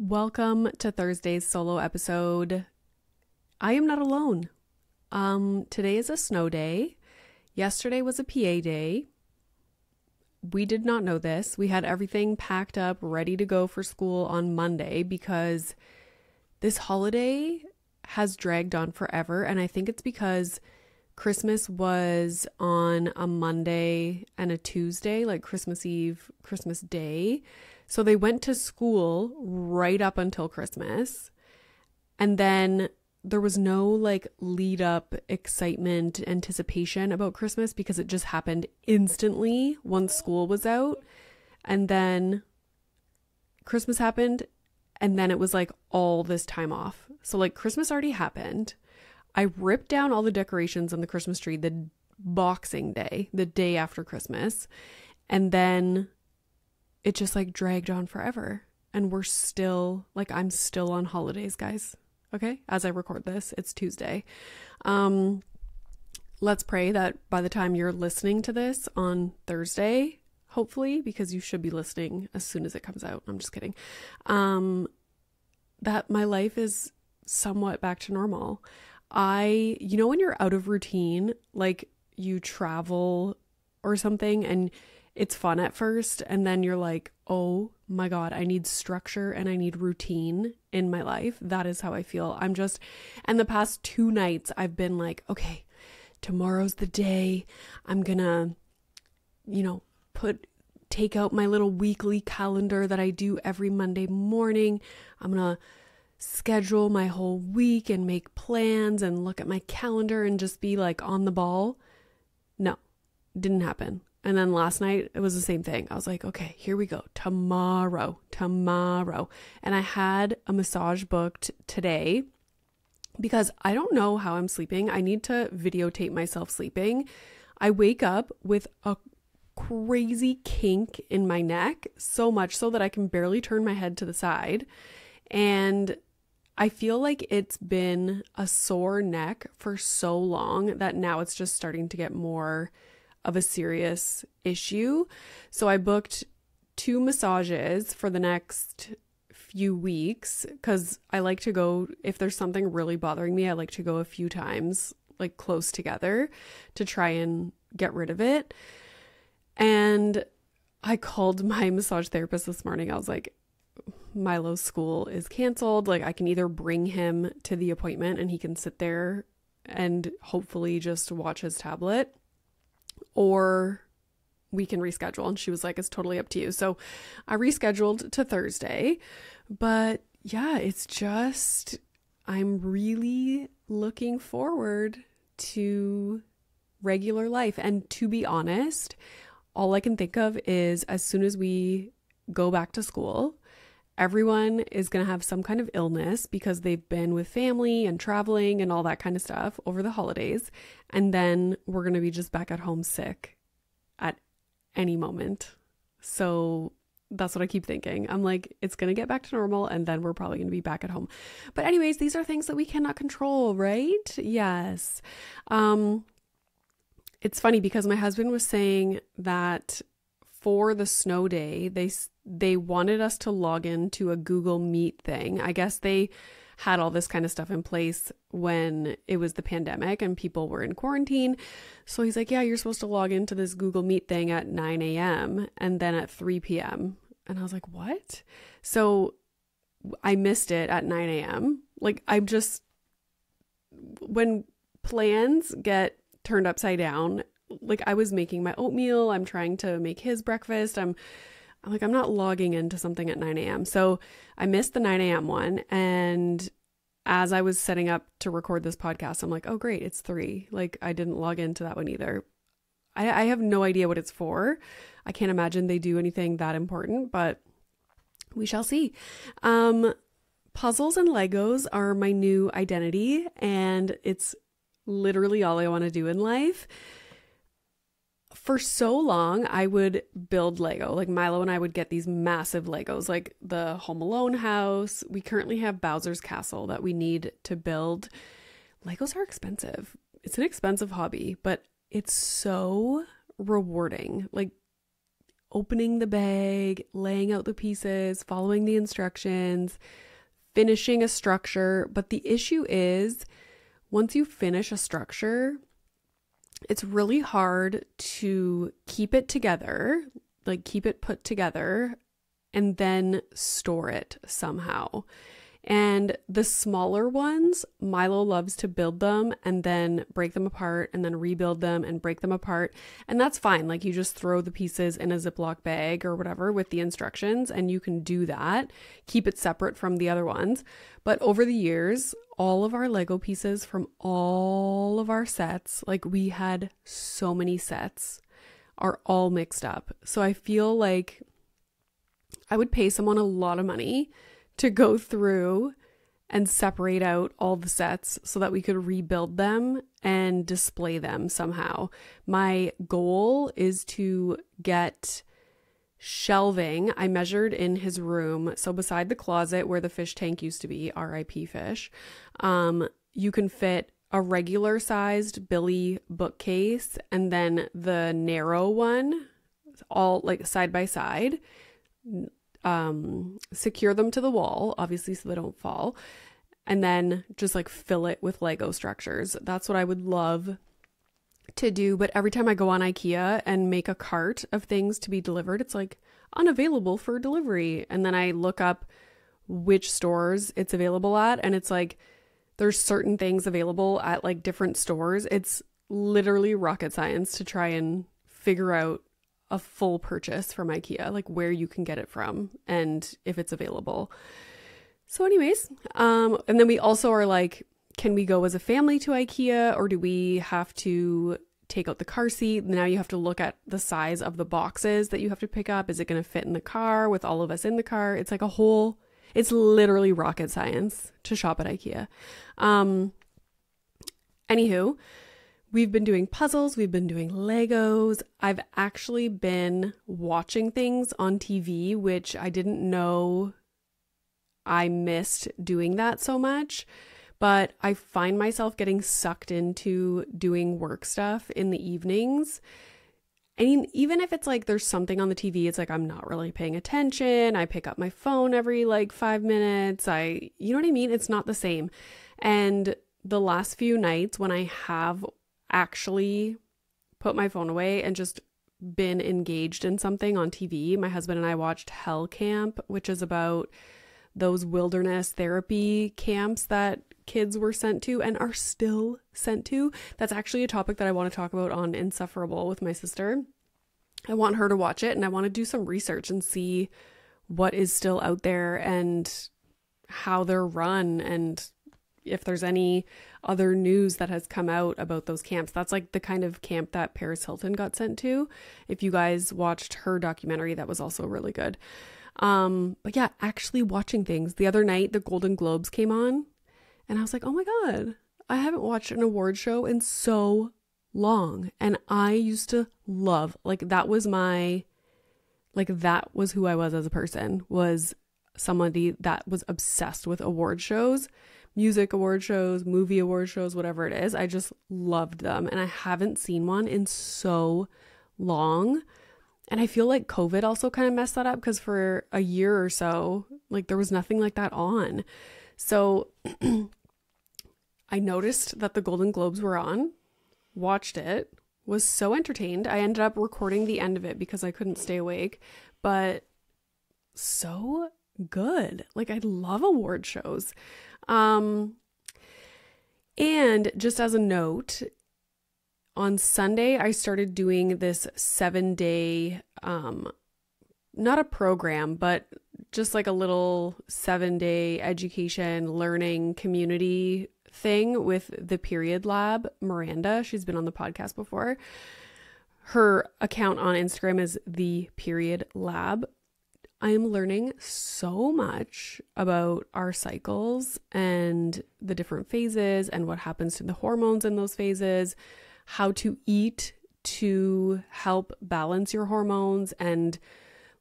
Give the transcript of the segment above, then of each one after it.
Welcome to Thursday's solo episode. I am not alone. Um today is a snow day. Yesterday was a PA day. We did not know this. We had everything packed up, ready to go for school on Monday because this holiday has dragged on forever and I think it's because Christmas was on a Monday and a Tuesday, like Christmas Eve, Christmas Day. So they went to school right up until Christmas. And then there was no like lead up excitement, anticipation about Christmas because it just happened instantly once school was out. And then Christmas happened. And then it was like all this time off. So, like, Christmas already happened. I ripped down all the decorations on the Christmas tree the Boxing Day, the day after Christmas. And then it just like dragged on forever. And we're still, like, I'm still on holidays, guys. Okay. As I record this, it's Tuesday. Um, let's pray that by the time you're listening to this on Thursday, hopefully, because you should be listening as soon as it comes out. I'm just kidding. Um, that my life is somewhat back to normal. I, you know, when you're out of routine, like you travel or something and it's fun at first, and then you're like, oh my God, I need structure and I need routine in my life. That is how I feel. I'm just, and the past two nights, I've been like, okay, tomorrow's the day. I'm gonna, you know, put, take out my little weekly calendar that I do every Monday morning. I'm gonna schedule my whole week and make plans and look at my calendar and just be like on the ball. No, didn't happen. And then last night it was the same thing. I was like, okay, here we go. Tomorrow, tomorrow. And I had a massage booked today because I don't know how I'm sleeping. I need to videotape myself sleeping. I wake up with a crazy kink in my neck, so much so that I can barely turn my head to the side. And I feel like it's been a sore neck for so long that now it's just starting to get more of a serious issue. So I booked two massages for the next few weeks because I like to go, if there's something really bothering me, I like to go a few times, like close together, to try and get rid of it. And I called my massage therapist this morning. I was like, Milo's school is canceled. Like, I can either bring him to the appointment and he can sit there and hopefully just watch his tablet, or we can reschedule. And she was like, it's totally up to you. So I rescheduled to Thursday. But yeah, it's just, I'm really looking forward to regular life. And to be honest, all I can think of is as soon as we go back to school, everyone is going to have some kind of illness because they've been with family and traveling and all that kind of stuff over the holidays. And then we're going to be just back at home sick at any moment. So that's what I keep thinking. I'm like, it's going to get back to normal and then we're probably going to be back at home. But anyways, these are things that we cannot control, right? Yes. Um it's funny because my husband was saying that for the snow day, they they wanted us to log into a Google Meet thing. I guess they had all this kind of stuff in place when it was the pandemic and people were in quarantine. So he's like, Yeah, you're supposed to log into this Google Meet thing at 9 a.m. and then at 3 p.m. And I was like, What? So I missed it at 9 a.m. Like, I'm just, when plans get turned upside down, like I was making my oatmeal, I'm trying to make his breakfast, I'm I'm like, I'm not logging into something at 9 a.m. So I missed the 9 a.m. one. And as I was setting up to record this podcast, I'm like, oh, great, it's three. Like, I didn't log into that one either. I, I have no idea what it's for. I can't imagine they do anything that important, but we shall see. Um, puzzles and Legos are my new identity, and it's literally all I want to do in life for so long I would build Lego. Like Milo and I would get these massive Legos, like the Home Alone house. We currently have Bowser's Castle that we need to build. Legos are expensive. It's an expensive hobby, but it's so rewarding. Like opening the bag, laying out the pieces, following the instructions, finishing a structure. But the issue is once you finish a structure, it's really hard to keep it together, like keep it put together, and then store it somehow. And the smaller ones, Milo loves to build them and then break them apart and then rebuild them and break them apart. And that's fine. Like you just throw the pieces in a Ziploc bag or whatever with the instructions, and you can do that. Keep it separate from the other ones. But over the years, all of our Lego pieces from all of our sets, like we had so many sets, are all mixed up. So I feel like I would pay someone a lot of money to go through and separate out all the sets so that we could rebuild them and display them somehow. My goal is to get shelving. I measured in his room. So beside the closet where the fish tank used to be, RIP fish, um, you can fit a regular sized Billy bookcase and then the narrow one, all like side by side um, secure them to the wall, obviously, so they don't fall, and then just like fill it with Lego structures. That's what I would love to do. But every time I go on IKEA and make a cart of things to be delivered, it's like unavailable for delivery. And then I look up which stores it's available at, and it's like there's certain things available at like different stores. It's literally rocket science to try and figure out a full purchase from IKEA, like where you can get it from and if it's available. So, anyways, um, and then we also are like, can we go as a family to IKEA or do we have to take out the car seat? Now you have to look at the size of the boxes that you have to pick up. Is it going to fit in the car with all of us in the car? It's like a whole, it's literally rocket science to shop at IKEA. Um, anywho, We've been doing puzzles, we've been doing Legos. I've actually been watching things on TV, which I didn't know I missed doing that so much. But I find myself getting sucked into doing work stuff in the evenings. I mean, even if it's like there's something on the TV, it's like I'm not really paying attention. I pick up my phone every like five minutes. I, you know what I mean? It's not the same. And the last few nights when I have actually put my phone away and just been engaged in something on TV. My husband and I watched Hell Camp, which is about those wilderness therapy camps that kids were sent to and are still sent to. That's actually a topic that I want to talk about on Insufferable with my sister. I want her to watch it and I want to do some research and see what is still out there and how they're run and if there's any other news that has come out about those camps. That's like the kind of camp that Paris Hilton got sent to. If you guys watched her documentary, that was also really good. Um, but yeah, actually watching things. The other night, the Golden Globes came on, and I was like, oh my God, I haven't watched an award show in so long. And I used to love, like, that was my, like, that was who I was as a person, was somebody that was obsessed with award shows music award shows, movie award shows, whatever it is. I just loved them. And I haven't seen one in so long. And I feel like COVID also kind of messed that up because for a year or so, like there was nothing like that on. So I noticed that the Golden Globes were on, watched it, was so entertained. I ended up recording the end of it because I couldn't stay awake, but so good. Like I love award shows. Um, and just as a note, on Sunday, I started doing this seven day, um, not a program, but just like a little seven day education learning community thing with the Period Lab. Miranda, she's been on the podcast before. Her account on Instagram is the Period Lab. I am learning so much about our cycles and the different phases and what happens to the hormones in those phases, how to eat to help balance your hormones and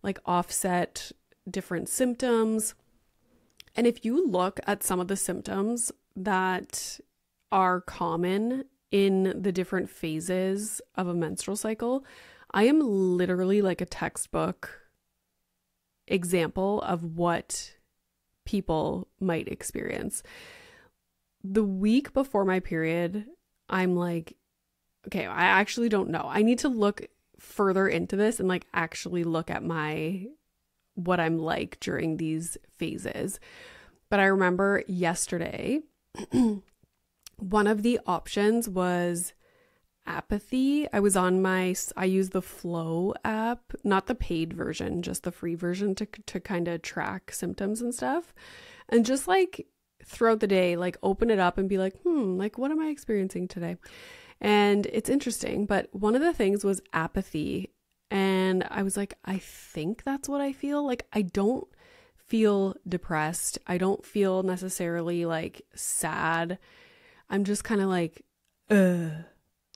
like offset different symptoms. And if you look at some of the symptoms that are common in the different phases of a menstrual cycle, I am literally like a textbook example of what people might experience. The week before my period, I'm like, okay, I actually don't know. I need to look further into this and like actually look at my what I'm like during these phases. But I remember yesterday, one of the options was apathy. I was on my I use the Flo app, not the paid version, just the free version to to kind of track symptoms and stuff. And just like throughout the day, like open it up and be like, "Hmm, like what am I experiencing today?" And it's interesting, but one of the things was apathy. And I was like, I think that's what I feel. Like I don't feel depressed. I don't feel necessarily like sad. I'm just kind of like, uh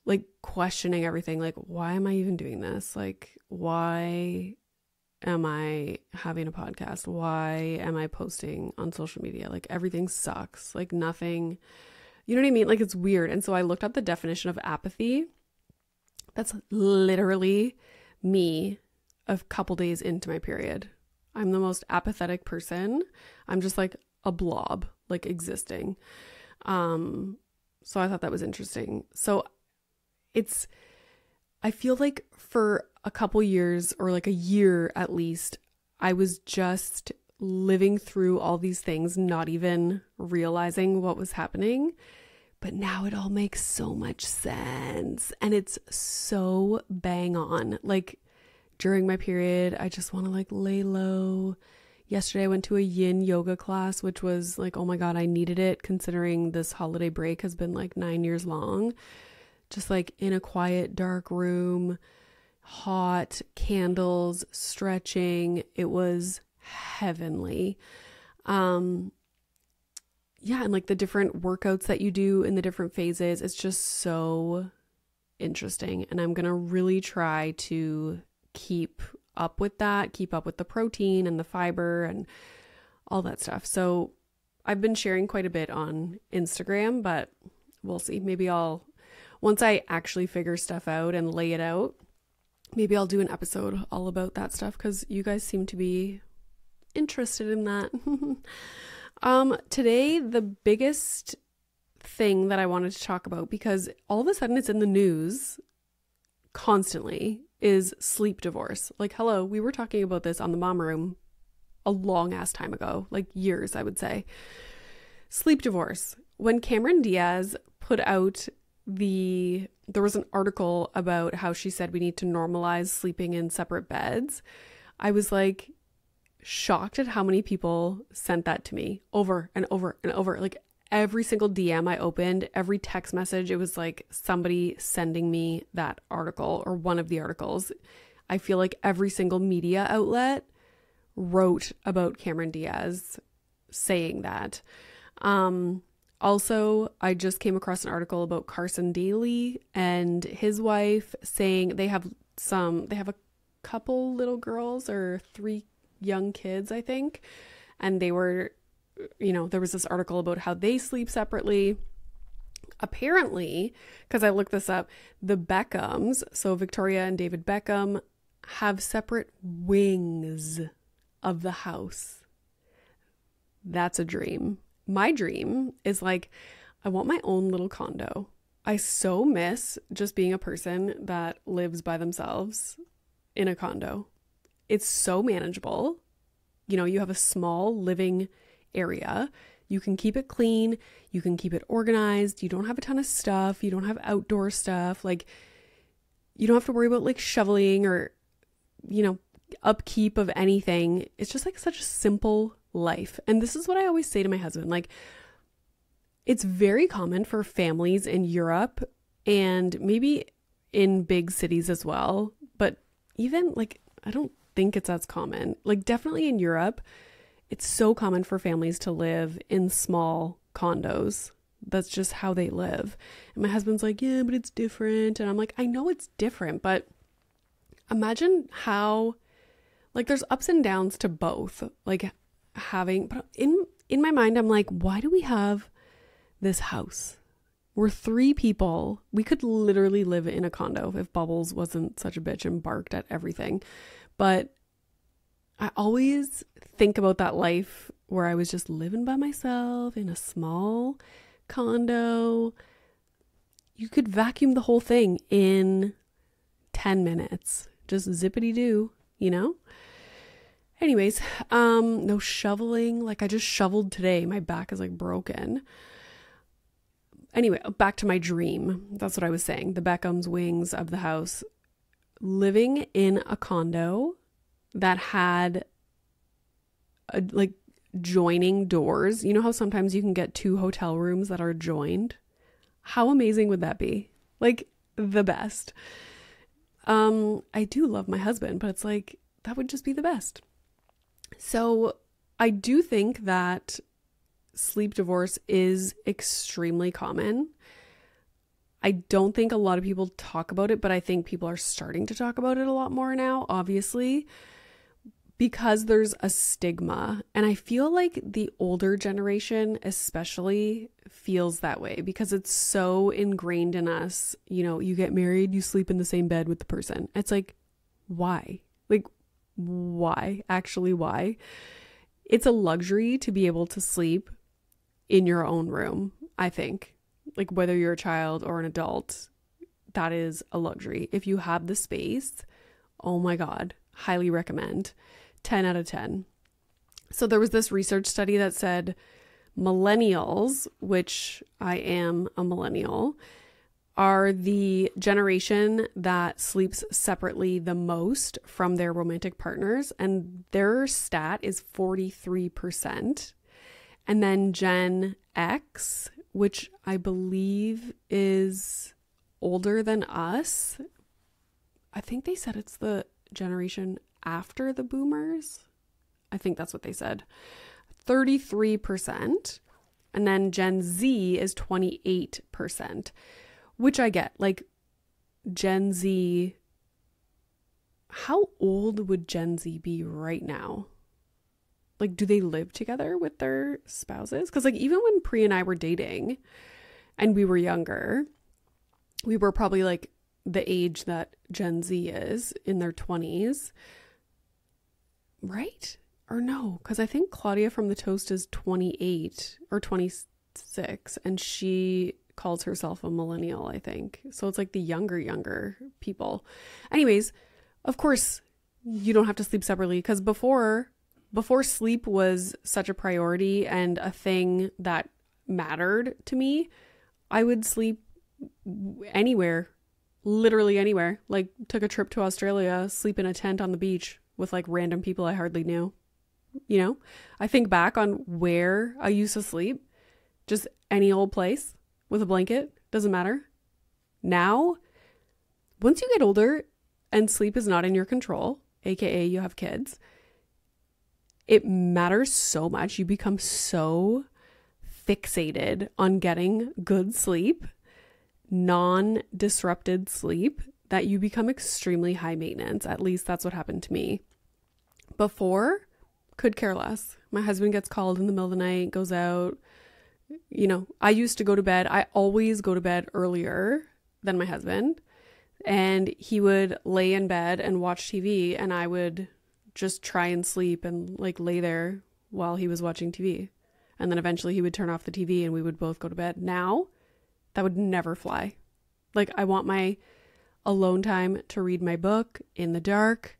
like questioning everything like why am i even doing this? Like why am i having a podcast? Why am i posting on social media? Like everything sucks. Like nothing you know what i mean? Like it's weird. And so i looked up the definition of apathy. That's literally me a couple days into my period i'm the most apathetic person i'm just like a blob like existing um so i thought that was interesting so it's I feel like for a couple years or like a year at least, I was just living through all these things, not even realizing what was happening. But now it all makes so much sense. And it's so bang on. Like during my period, I just want to like lay low. Yesterday, I went to a yin yoga class, which was like, oh my God, I needed it considering this holiday break has been like nine years long just like in a quiet, dark room, hot, candles, stretching. It was heavenly. Um, yeah, and like the different workouts that you do in the different phases, it's just so interesting. And I'm going to really try to keep up with that, keep up with the protein and the fiber and all that stuff. So I've been sharing quite a bit on Instagram, but we'll see. Maybe I'll once I actually figure stuff out and lay it out, maybe I'll do an episode all about that stuff because you guys seem to be interested in that. um, today, the biggest thing that I wanted to talk about because all of a sudden it's in the news constantly is sleep divorce. Like, hello, we were talking about this on the mom room a long ass time ago, like years, I would say. Sleep divorce. When Cameron Diaz put out the there was an article about how she said we need to normalize sleeping in separate beds. I was like shocked at how many people sent that to me over and over and over. Like every single DM I opened, every text message, it was like somebody sending me that article or one of the articles. I feel like every single media outlet wrote about Cameron Diaz saying that. Um, also, I just came across an article about Carson Daly and his wife saying they have some, they have a couple little girls or three young kids, I think. And they were, you know, there was this article about how they sleep separately. Apparently, because I looked this up, the Beckhams, so Victoria and David Beckham, have separate wings of the house. That's a dream my dream is like, I want my own little condo. I so miss just being a person that lives by themselves in a condo. It's so manageable. You know, you have a small living area. You can keep it clean. You can keep it organized. You don't have a ton of stuff. You don't have outdoor stuff. Like, you don't have to worry about like shoveling or, you know, upkeep of anything. It's just like such a simple life. And this is what I always say to my husband like, it's very common for families in Europe and maybe in big cities as well, but even like, I don't think it's as common. Like, definitely in Europe, it's so common for families to live in small condos. That's just how they live. And my husband's like, yeah, but it's different. And I'm like, I know it's different, but imagine how, like, there's ups and downs to both. Like, having but in in my mind I'm like why do we have this house? We're three people. We could literally live in a condo if Bubbles wasn't such a bitch and barked at everything. But I always think about that life where I was just living by myself in a small condo. You could vacuum the whole thing in 10 minutes. Just zippity doo, you know? Anyways, um no shoveling. Like I just shoveled today. My back is like broken. Anyway, back to my dream. That's what I was saying. The Beckham's wings of the house. Living in a condo that had a, like joining doors. You know how sometimes you can get two hotel rooms that are joined? How amazing would that be? Like the best. Um I do love my husband, but it's like that would just be the best. So, I do think that sleep divorce is extremely common. I don't think a lot of people talk about it, but I think people are starting to talk about it a lot more now, obviously because there's a stigma. And I feel like the older generation, especially, feels that way because it's so ingrained in us. You know, you get married, you sleep in the same bed with the person. It's like, why? Like, why? Actually, why? It's a luxury to be able to sleep in your own room, I think. Like, whether you're a child or an adult, that is a luxury. If you have the space, oh my God, highly recommend. 10 out of 10. So there was this research study that said millennials, which I am a millennial, are the generation that sleeps separately the most from their romantic partners, and their stat is 43%. And then Gen X, which I believe is older than us, I think they said it's the generation after the boomers. I think that's what they said. 33%. And then Gen Z is 28%, which I get. Like, Gen Z, how old would Gen Z be right now? Like, do they live together with their spouses? Because, like, even when Pri and I were dating and we were younger, we were probably like the age that Gen Z is in their 20s right? Or no, because I think Claudia from the Toast is 28 or 26, and she calls herself a millennial, I think. So it's like the younger, younger people. Anyways, of course, you don't have to sleep separately because before before sleep was such a priority and a thing that mattered to me, I would sleep anywhere, literally anywhere. Like took a trip to Australia, sleep in a tent on the beach with like random people I hardly knew. You know, I think back on where I used to sleep, just any old place with a blanket, doesn't matter. Now, once you get older and sleep is not in your control, aka you have kids, it matters so much. You become so fixated on getting good sleep, non disrupted sleep, that you become extremely high maintenance. At least that's what happened to me. Before, could care less. My husband gets called in the middle of the night, goes out. You know, I used to go to bed. I always go to bed earlier than my husband. And he would lay in bed and watch TV, and I would just try and sleep and like lay there while he was watching TV. And then eventually he would turn off the TV and we would both go to bed. Now, that would never fly. Like, I want my alone time to read my book in the dark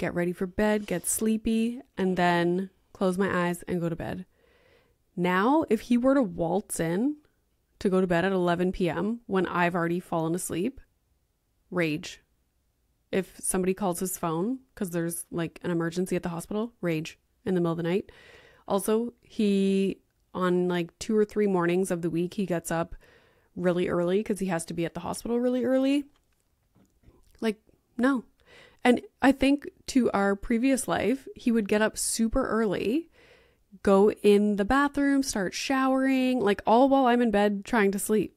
get ready for bed, get sleepy, and then close my eyes and go to bed. Now, if he were to waltz in to go to bed at 11 p.m. when I've already fallen asleep, rage. If somebody calls his phone because there's like an emergency at the hospital, rage in the middle of the night. Also, he, on like two or three mornings of the week, he gets up really early because he has to be at the hospital really early. No, and I think to our previous life, he would get up super early, go in the bathroom, start showering, like all while I'm in bed trying to sleep.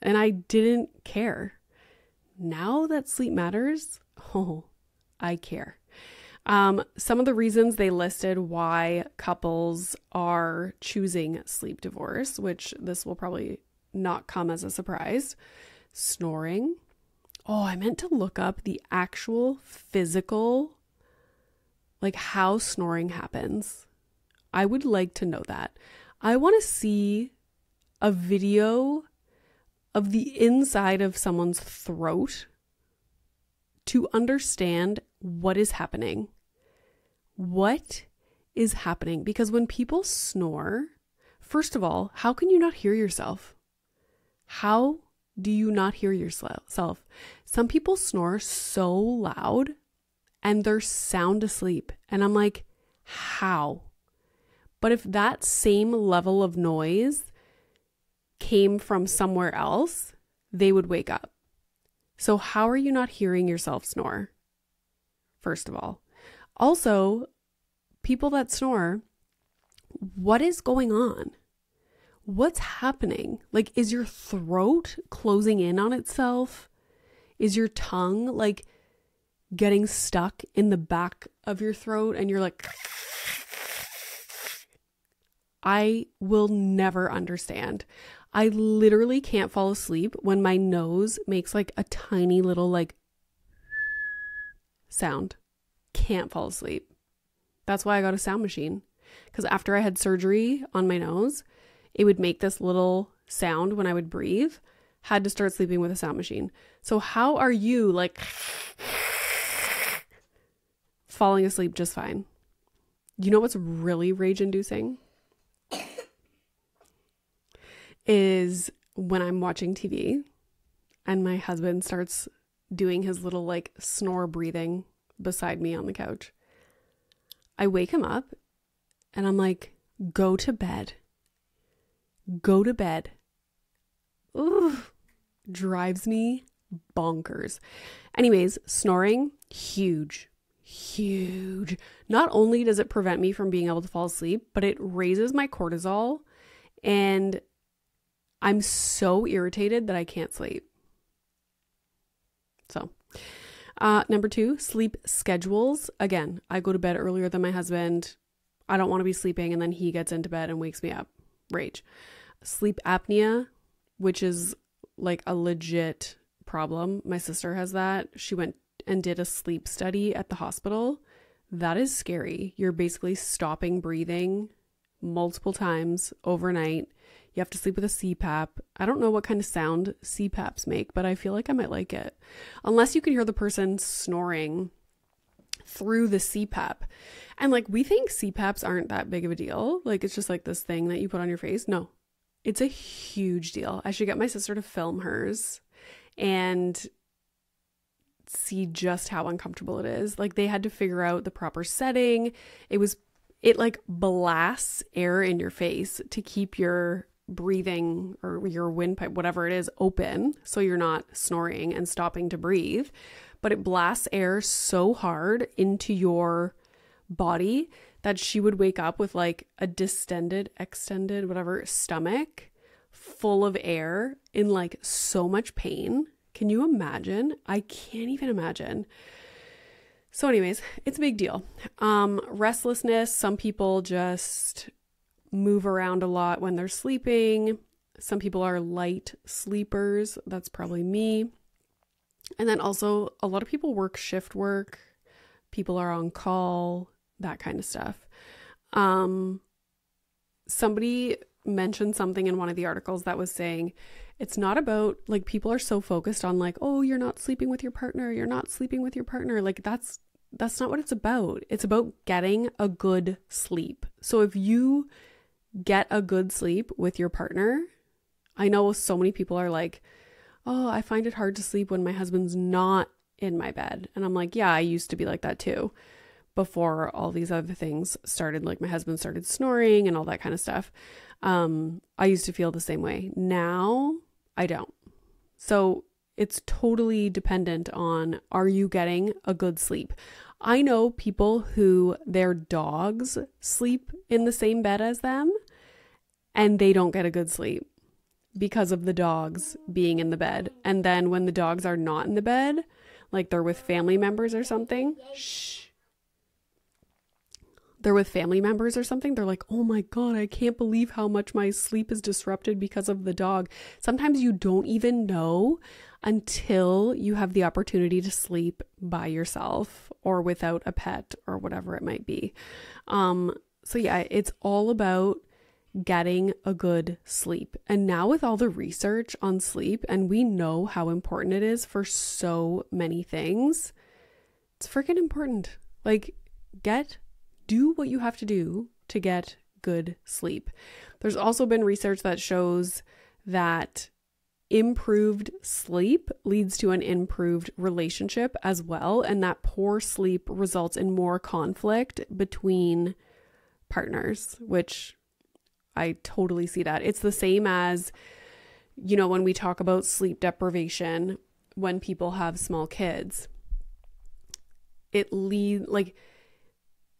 And I didn't care. Now that sleep matters, oh, I care. Um, some of the reasons they listed why couples are choosing sleep divorce, which this will probably not come as a surprise. Snoring. Oh, I meant to look up the actual physical, like how snoring happens. I would like to know that. I want to see a video of the inside of someone's throat to understand what is happening. What is happening? Because when people snore, first of all, how can you not hear yourself? How do you not hear yourself? Some people snore so loud and they're sound asleep. And I'm like, how? But if that same level of noise came from somewhere else, they would wake up. So, how are you not hearing yourself snore? First of all. Also, people that snore, what is going on? What's happening? Like, is your throat closing in on itself? Is your tongue like getting stuck in the back of your throat and you're like, I will never understand. I literally can't fall asleep when my nose makes like a tiny little like sound. Can't fall asleep. That's why I got a sound machine. Because after I had surgery on my nose, it would make this little sound when I would breathe. Had to start sleeping with a sound machine. So, how are you like falling asleep just fine? You know what's really rage inducing? is when I'm watching TV and my husband starts doing his little like snore breathing beside me on the couch. I wake him up and I'm like, go to bed. Go to bed. Ooh, drives me bonkers. Anyways, snoring, huge, huge. Not only does it prevent me from being able to fall asleep, but it raises my cortisol and I'm so irritated that I can't sleep. So, uh, number two, sleep schedules. Again, I go to bed earlier than my husband. I don't want to be sleeping, and then he gets into bed and wakes me up. Rage. Sleep apnea, which is like a legit problem. My sister has that. She went and did a sleep study at the hospital. That is scary. You're basically stopping breathing multiple times overnight you have to sleep with a CPAP. I don't know what kind of sound CPAPs make, but I feel like I might like it. Unless you can hear the person snoring through the CPAP. And like we think CPAPs aren't that big of a deal. Like it's just like this thing that you put on your face. No. It's a huge deal. I should get my sister to film hers and see just how uncomfortable it is. Like they had to figure out the proper setting. It was it like blasts air in your face to keep your breathing or your windpipe, whatever it is, open so you're not snoring and stopping to breathe. But it blasts air so hard into your body that she would wake up with like a distended, extended, whatever stomach full of air in like so much pain. Can you imagine? I can't even imagine. So, anyways, it's a big deal. Um, restlessness, some people just move around a lot when they're sleeping. Some people are light sleepers. That's probably me. And then also, a lot of people work shift work. People are on call, that kind of stuff. Um, somebody mentioned something in one of the articles that was saying it's not about like people are so focused on like oh you're not sleeping with your partner you're not sleeping with your partner like that's that's not what it's about it's about getting a good sleep so if you get a good sleep with your partner. I know so many people are like, oh, I find it hard to sleep when my husband's not in my bed. And I'm like, yeah, I used to be like that too before all these other things started. Like my husband started snoring and all that kind of stuff. Um, I used to feel the same way. Now I don't. So it's totally dependent on are you getting a good sleep? I know people who their dogs sleep in the same bed as them and they don't get a good sleep because of the dogs being in the bed. And then when the dogs are not in the bed, like they're with family members or something, shh. they're with family members or something, they're like, oh my God, I can't believe how much my sleep is disrupted because of the dog. Sometimes you don't even know until you have the opportunity to sleep by yourself or without a pet or whatever it might be. Um, so, yeah, it's all about getting a good sleep. And now, with all the research on sleep, and we know how important it is for so many things, it's freaking important. Like, get do what you have to do to get good sleep. There's also been research that shows that improved sleep leads to an improved relationship as well, and that poor sleep results in more conflict between partners, which I totally see that. It's the same as, you know, when we talk about sleep deprivation when people have small kids. It lead like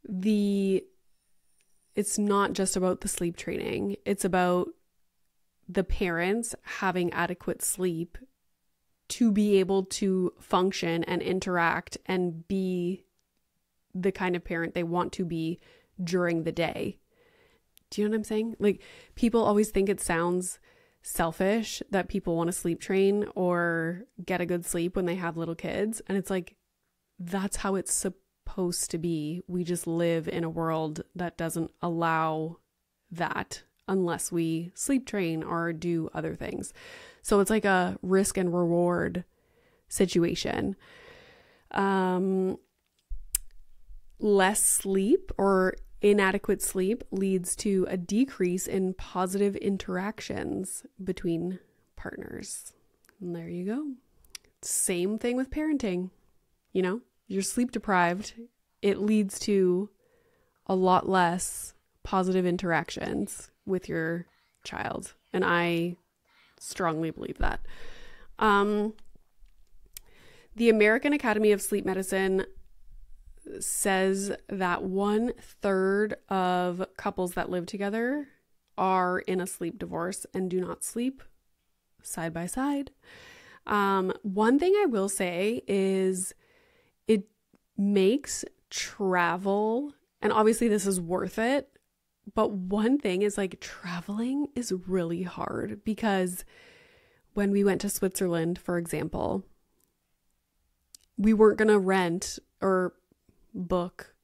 the it's not just about the sleep training. It's about the parents having adequate sleep to be able to function and interact and be the kind of parent they want to be during the day. Do you know what I'm saying? Like, people always think it sounds selfish that people want to sleep train or get a good sleep when they have little kids. And it's like, that's how it's supposed to be. We just live in a world that doesn't allow that unless we sleep train or do other things. So it's like a risk and reward situation. Um, less sleep or inadequate sleep leads to a decrease in positive interactions between partners. And there you go. Same thing with parenting, you know? you're sleep deprived, it leads to a lot less positive interactions with your child. And I strongly believe that. Um, the American Academy of Sleep Medicine says that one third of couples that live together are in a sleep divorce and do not sleep side by side. Um, one thing I will say is it makes travel, and obviously this is worth it, but one thing is like traveling is really hard because when we went to Switzerland, for example, we weren't going to rent or book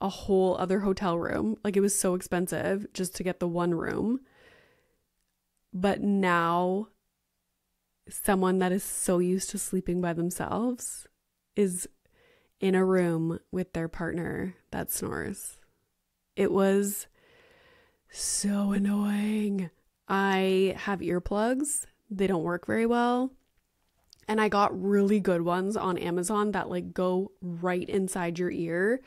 a whole other hotel room. Like it was so expensive just to get the one room. But now, someone that is so used to sleeping by themselves is in a room with their partner that snores. It was so annoying. I have earplugs, they don't work very well. And I got really good ones on Amazon that like go right inside your ear.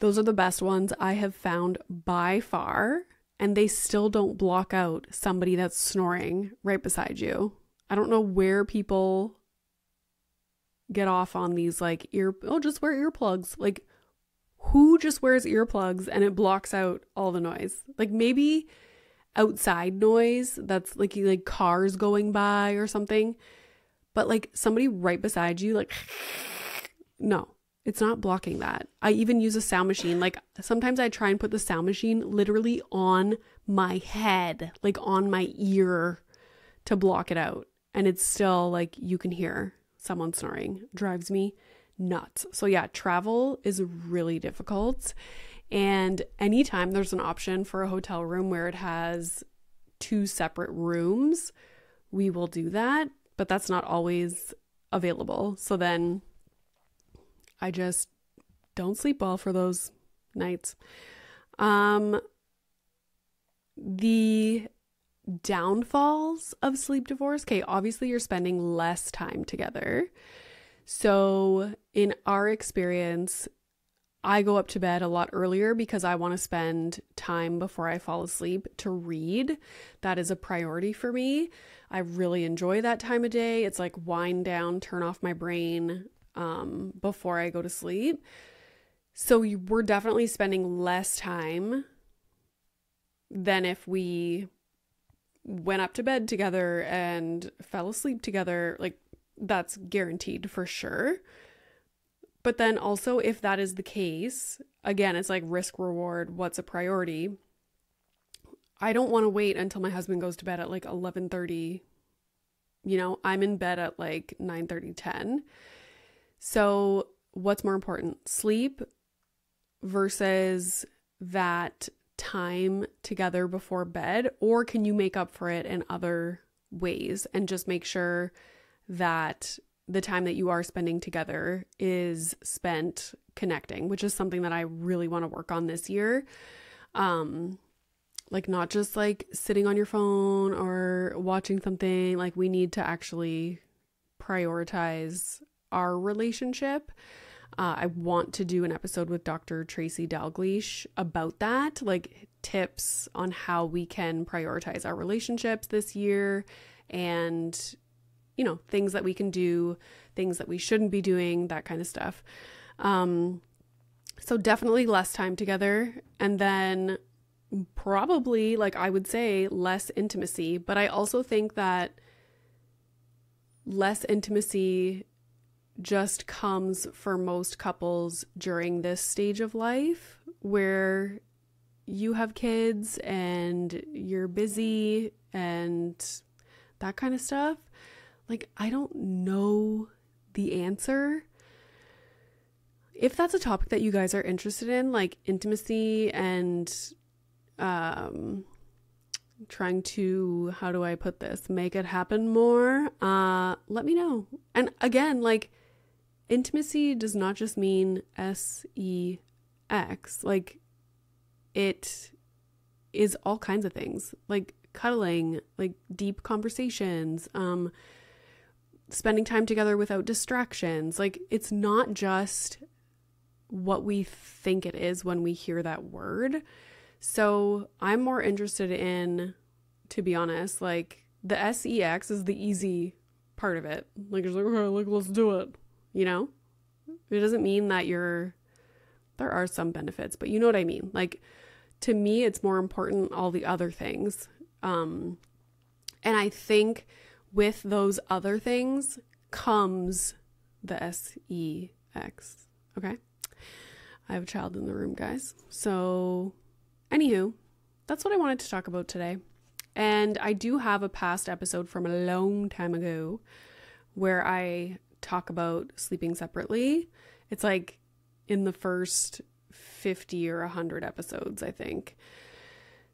Those are the best ones I have found by far, and they still don't block out somebody that's snoring right beside you. I don't know where people get off on these like ear oh just wear earplugs like who just wears earplugs and it blocks out all the noise like maybe outside noise that's like like cars going by or something but like somebody right beside you like no it's not blocking that i even use a sound machine like sometimes i try and put the sound machine literally on my head like on my ear to block it out and it's still like you can hear someone snoring drives me nuts. So, yeah, travel is really difficult. And anytime there's an option for a hotel room where it has two separate rooms, we will do that. But that's not always available. So then I just don't sleep well for those nights. Um, the downfalls of sleep divorce. Okay, obviously you're spending less time together. So, in our experience, I go up to bed a lot earlier because I want to spend time before I fall asleep to read. That is a priority for me. I really enjoy that time of day. It's like wind down, turn off my brain um, before I go to sleep. So we're definitely spending less time than if we went up to bed together and fell asleep together, like that's guaranteed for sure. But then also, if that is the case, again, it's like risk reward. What's a priority? I don't want to wait until my husband goes to bed at like 11:30. You know, I'm in bed at like 9:30, 10. So, what's more important? Sleep versus that time together before bed or can you make up for it in other ways and just make sure that the time that you are spending together is spent connecting, which is something that I really want to work on this year. Um like not just like sitting on your phone or watching something, like we need to actually prioritize our relationship. Uh, I want to do an episode with Dr. Tracy Dalgleish about that, like tips on how we can prioritize our relationships this year and you know, things that we can do, things that we shouldn't be doing, that kind of stuff. Um, so definitely less time together. And then probably, like I would say, less intimacy. But I also think that less intimacy just comes for most couples during this stage of life where you have kids and you're busy and that kind of stuff. Like, I don't know the answer. If that's a topic that you guys are interested in, like intimacy and um trying to how do I put this? Make it happen more. Uh let me know. And again, like intimacy does not just mean S E X. Like it is all kinds of things. Like cuddling, like deep conversations, um spending time together without distractions. Like it's not just what we think it is when we hear that word. So I'm more interested in, to be honest, like the SEX is the easy part of it. Like it's like, okay, like let's do it. You know? It doesn't mean that you're there are some benefits, but you know what I mean. Like to me it's more important all the other things. Um and I think with those other things comes the S E X. Okay. I have a child in the room, guys. So, anywho, that's what I wanted to talk about today. And I do have a past episode from a long time ago where I talk about sleeping separately. It's like in the first 50 or 100 episodes, I think.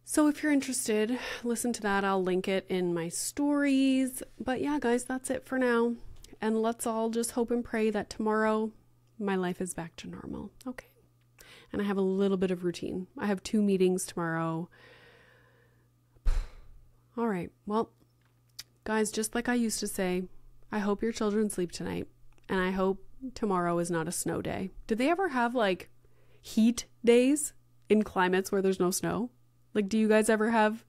So if you're interested, listen to that. I'll link it in my stories. But yeah, guys, that's it for now. And let's all just hope and pray that tomorrow my life is back to normal. Okay. And I have a little bit of routine. I have two meetings tomorrow. All right. Well, guys, just like I used to say, I hope your children sleep tonight. And I hope tomorrow is not a snow day. Did they ever have like heat days in climates where there's no snow? Like, do you guys ever have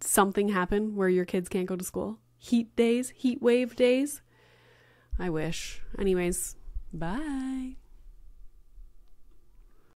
something happen where your kids can't go to school? Heat days, heat wave days? I wish. Anyways, bye.